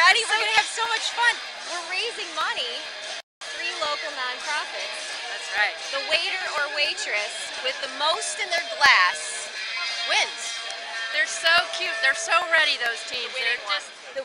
everybody. We're going to have so much fun. We're raising money. Three local nonprofits. That's right. The waiter or waitress with the most in their glass wins. They're so cute. They're so ready, those teams. The They're just The.